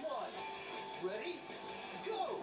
one. Ready? Go!